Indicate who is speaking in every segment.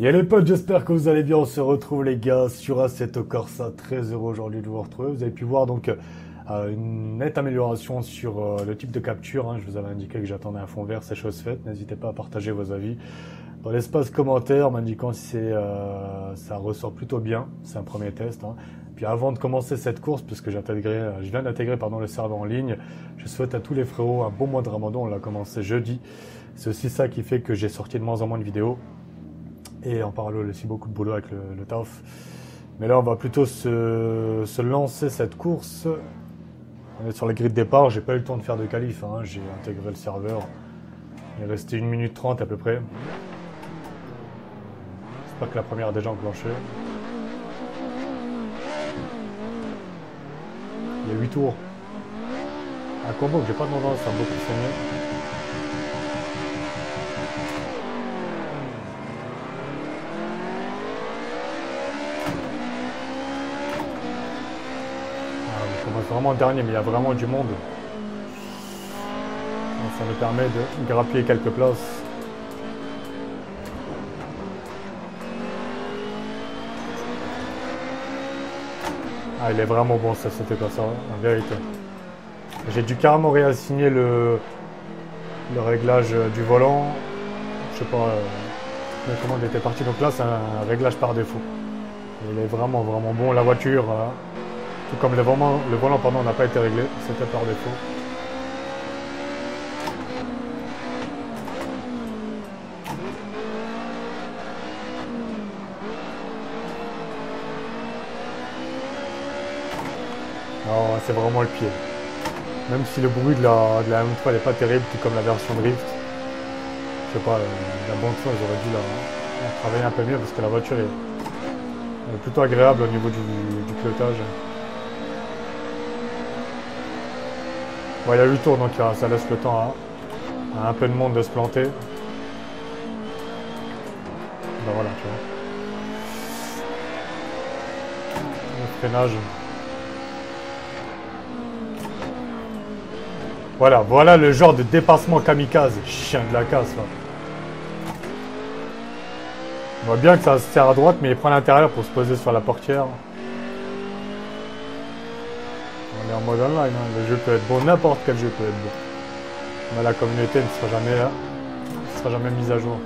Speaker 1: Et les potes, j'espère que vous allez bien. On se retrouve les gars sur Assetto Corsa. Très heureux aujourd'hui de vous retrouver. Vous avez pu voir donc euh, une nette amélioration sur euh, le type de capture. hein. Je vous avais indiqué que j'attendais un fond vert, c'est chose faite. N'hésitez pas à partager vos avis dans l'espace commentaire, m'indiquant si euh, ça ressort plutôt bien. C'est un premier test. hein. Puis avant de commencer cette course, puisque euh, je viens d'intégrer le serveur en ligne, je souhaite à tous les frérots un bon mois de ramadan. On l'a commencé jeudi. C'est aussi ça qui fait que j'ai sorti de moins en moins de vidéos. Et en parallèle aussi beaucoup de boulot avec le, le taf. Mais là, on va plutôt se, lancer cette course. On est sur la grille de départ. J'ai pas eu le temps de faire de qualif. hein. J'ai intégré le serveur. Il est resté 1 minute 30 à peu près. J'espère que la première a déjà enclenché. Il y a 8 tours. Un combo que j'ai pas tendance à beaucoup saigner. Ah, on commence vraiment dernier, mais il y a vraiment du monde. Ça nous permet de grappiller quelques places. Ah, il est vraiment bon, ça, c'était pas ça, en vérité. J'ai dû carrément réassigner le, le réglage du volant. Je sais pas euh, comment il était parti. Donc là, c'est un réglage par défaut. Il est vraiment, vraiment bon. La voiture, euh, tout comme le volant, le n'a pas été réglé, c'était par défaut. Non, c'est vraiment le pied. Même si le bruit de la, de la M3 n'est pas terrible, tout comme la version Drift. Je sais pas, euh, la bande son, ils auraient dû la, travailler un peu mieux parce que la voiture est, plutôt agréable au niveau du pilotage. Il y a 8 tours, donc euh, ça laisse le temps à, un peu de monde de se planter. Ben voilà, tu vois. Le freinage. Voilà, voilà le genre de dépassement kamikaze. Chien de la casse, là. On voit bien que ça se sert à droite, mais il prend l'intérieur pour se poser sur la portière. On est en mode online, hein. le jeu peut être bon, n'importe quel jeu peut être bon. Mais la communauté ne sera jamais, là. ne sera jamais mise à jour.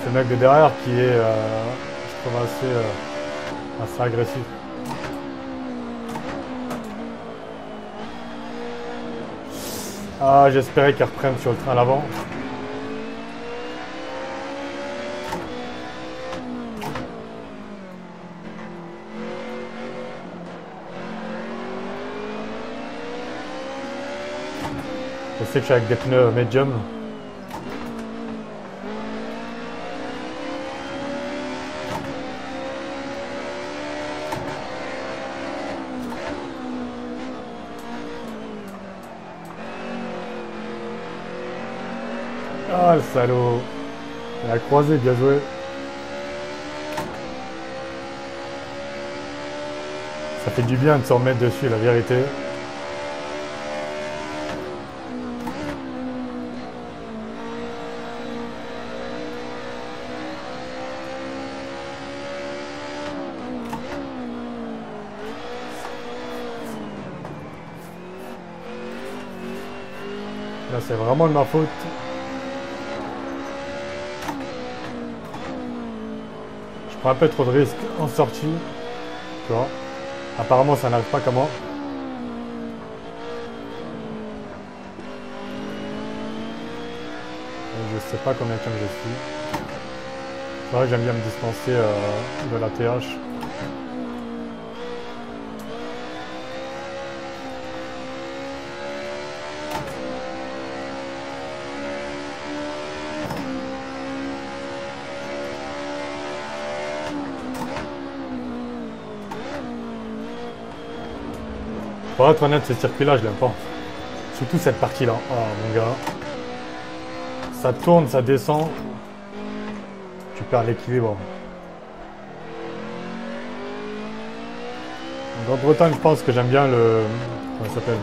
Speaker 1: C'est le mec de derrière qui est, euh, je trouve, assez, euh, assez agressif. Ah, j'espérais qu'il reprenne sur le train à l'avant. Avec des pneus médium. Ah le salaud Il a croisé, bien joué. Ça fait du bien de s'en remettre dessus, la vérité. C'est vraiment de ma faute. Je prends un peu trop de risques en sortie. Tu vois. Apparemment, ça n'arrive pas qu'à moi. Je sais pas combien de temps je suis. C'est vrai que j'aime bien me dispenser euh, de la TH. Pour être honnête, ce circuit-là, je l'aime pas. Surtout cette partie-là. Oh mon gars. Ça tourne, ça descend. Tu perds l'équilibre. En Grande-Bretagne, je pense que j'aime bien le. Comment ça s'appelle?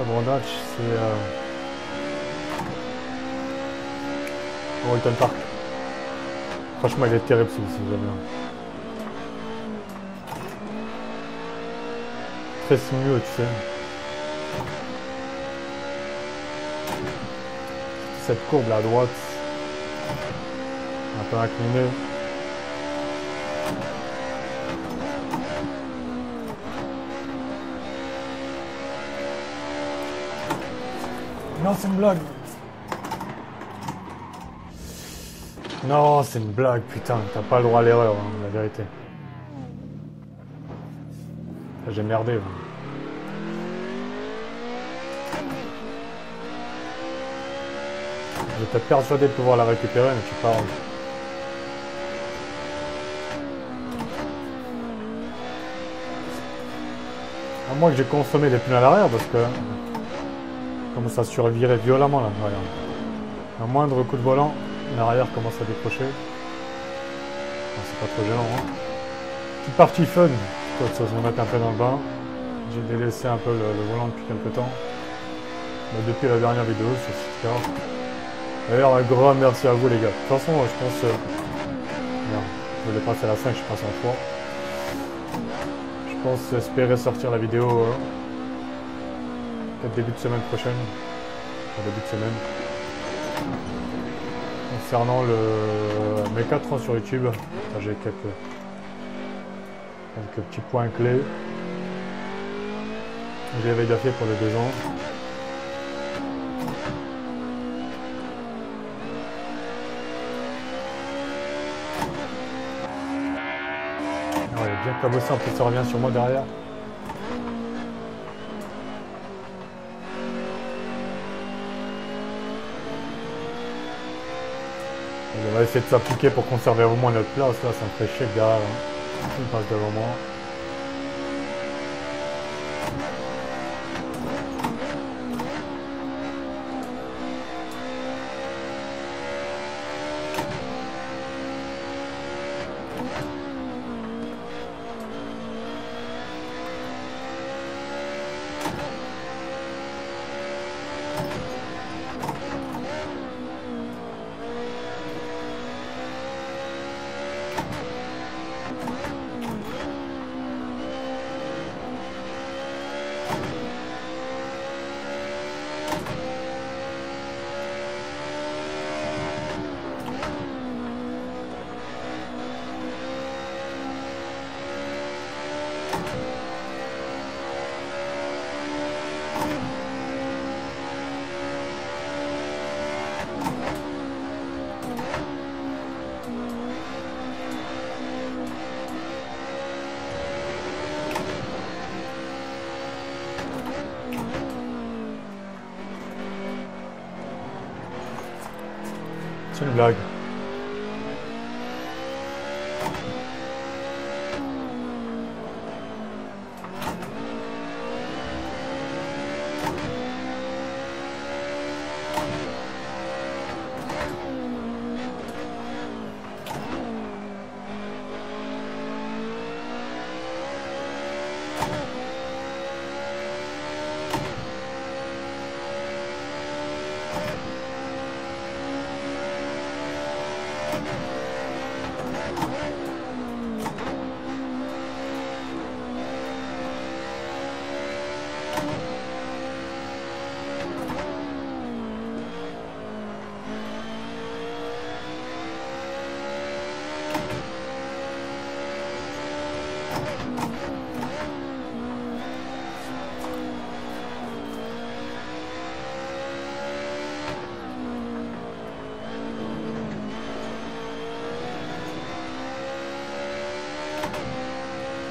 Speaker 1: Abondage, c'est... Euh... Park. Franchement, il est terrible celui-ci, j'aime bien. Sinueux, tu sais. Cette courbe à droite, un peu inclinée. Non, c'est une blague. Non, c'est une blague, putain. T'as pas le droit à l'erreur, hein, la vérité. J'ai merdé. J'étais persuadé de pouvoir la récupérer, mais tu parles. À moins que j'ai consommé des pneus à l'arrière, parce que commence à survirer violemment là. Regarde. Un moindre coup de volant, l'arrière commence à décrocher. c'est pas trop gênant. Hein. Petite partie fun, ça se mettre un peu dans le bain. J'ai délaissé un peu le, volant depuis quelques temps. Mais depuis la dernière vidéo, c'est super. D'ailleurs, un grand merci à vous les gars. De toute façon, je pense... Euh... Je voulais passer la 5, je passe en 3. Je pense espérer sortir la vidéo... Euh, peut-être début de semaine prochaine, au début de semaine. Concernant le, mes 4 ans sur YouTube, j'ai quelques, quelques petits points clés. Je l'avais déjà fait pour les deux ans. Ah ouais, bien cabossé, en plus ça revient sur moi derrière. On va essayer de s'appliquer pour conserver au moins notre place. Là, ça me fait chier derrière. Il passe devant moi. C'est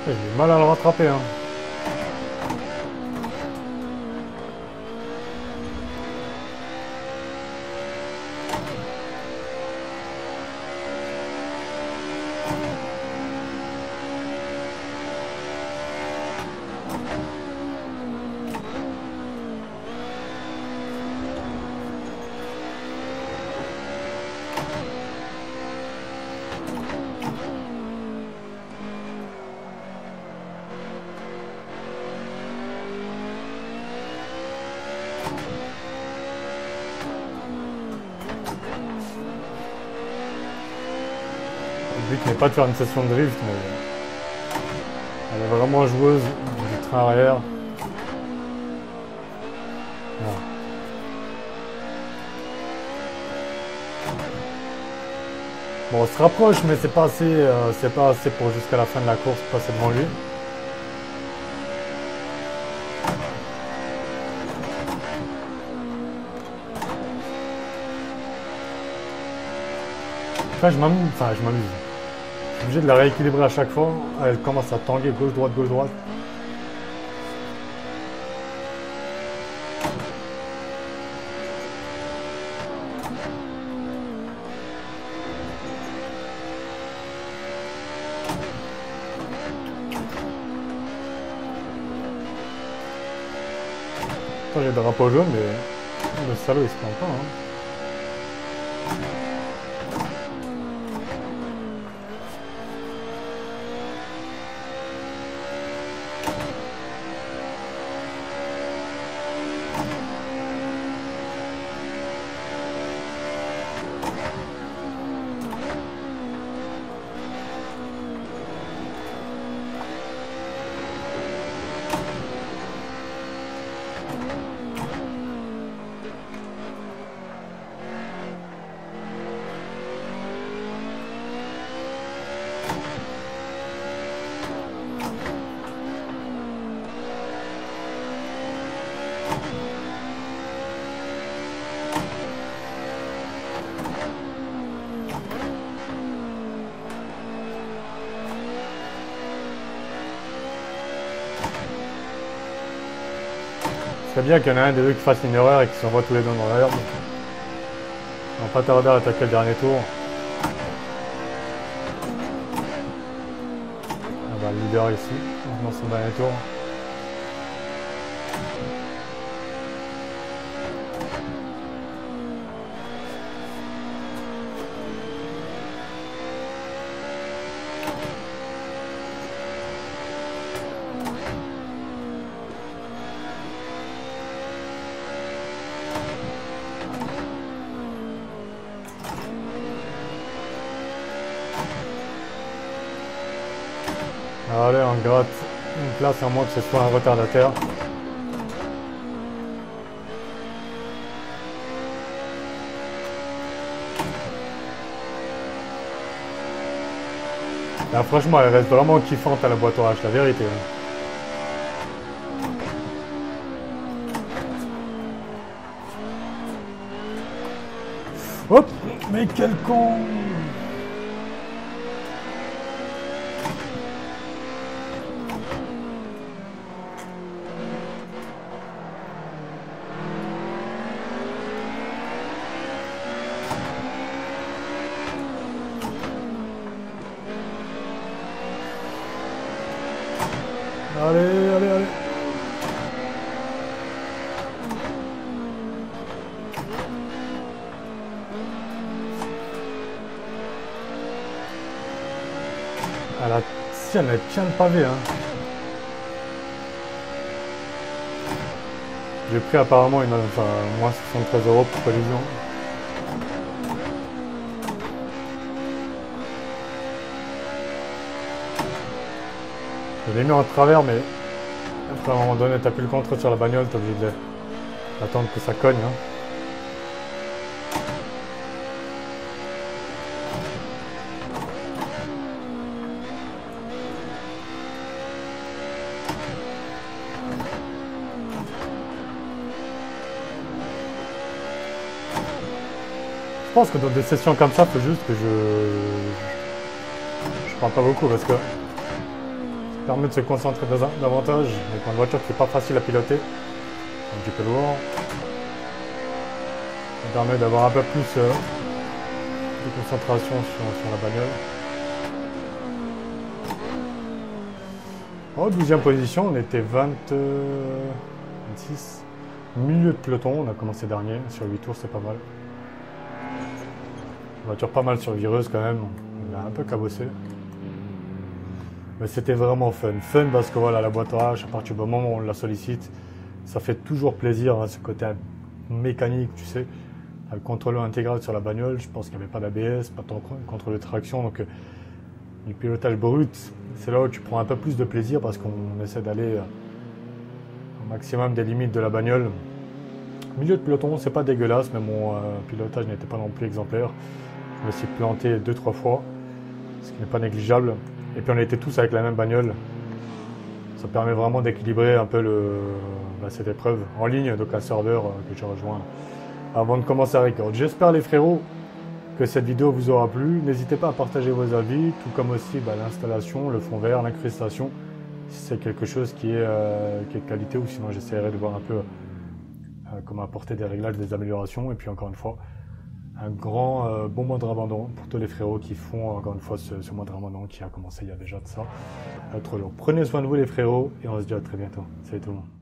Speaker 1: J'ai mal à le rattraper. Hein. But n'est pas de faire une session de drift, mais elle est vraiment joueuse du train arrière. Bon, on se rapproche, mais c'est pas assez, euh, c'est pas assez pour jusqu'à la fin de la course passer devant lui. Enfin, je m'amuse, enfin, je m'amuse. Obligé de la rééquilibrer à chaque fois. Elle commence à tanguer gauche-droite, gauche-droite. j'ai le drapeau jaune, mais le salaud il se prend pas. Hein. C'est bien qu'il y en a un des deux qui fasse une erreur et qui s'envoie tous les deux dans l'air. On va pas tarder à attaquer le dernier tour. On va le leader ici, dans son dernier tour. Allez, on gratte une place à moins que ce soit un retardataire. Là, franchement, elle reste vraiment kiffante à la boîte orage, la vérité. Hein. Hop Mais quel con Allez, allez, allez. Elle a... Si, elle tient le pavé, hein. J'ai pris apparemment une, enfin, moins 73 euros pour collision. Je l'ai mis en travers, mais à un moment donné, t'as plus le contrôle sur la bagnole, t'es obligé d'attendre que ça cogne. Hein. Pense que dans des sessions comme ça, faut juste que je... Je parle pas beaucoup parce que permet de se concentrer davantage avec une voiture qui n'est pas facile à piloter, un petit lourd. Ça permet d'avoir un peu plus euh, de concentration sur, la bagnole. En 12e position, on était 20, 26. Milieu de peloton, on a commencé dernier. Sur 8 tours, c'est pas mal. Voiture pas mal survireuse quand même. On a un peu cabossé. Mais c'était vraiment fun. Fun parce que voilà, la boîte à à partir du moment où on la sollicite, ça fait toujours plaisir, hein, ce côté mécanique, tu sais. Le contrôleur intégral sur la bagnole, je pense qu'il n'y avait pas d'ABS, pas de contrôle de traction, donc euh, Du pilotage brut, c'est là où tu prends un peu plus de plaisir parce qu'on essaie d'aller au maximum des limites de la bagnole. Milieu de peloton, c'est pas dégueulasse, mais mon pilotage n'était pas non plus exemplaire. Je me suis planté deux trois fois, ce qui n'est pas négligeable. Et puis on était tous avec la même bagnole. Ça permet vraiment d'équilibrer un peu bah, cette épreuve en ligne, donc un serveur euh, que j'ai rejoint avant de commencer à record. J'espère les frérots que cette vidéo vous aura plu. N'hésitez pas à partager vos avis, tout comme aussi bah, l'installation, le fond vert, l'incrustation, si c'est quelque chose qui est, euh, de qualité ou sinon j'essaierai de voir un peu euh, comment apporter des réglages, des améliorations. Et puis encore une fois, un grand euh, bon mois de ramadan pour tous les frérots qui font encore une fois ce, mois de ramadan qui a commencé il y a déjà de ça. Trop long. Prenez soin de vous les frérots et on se dit à très bientôt. Salut tout le monde.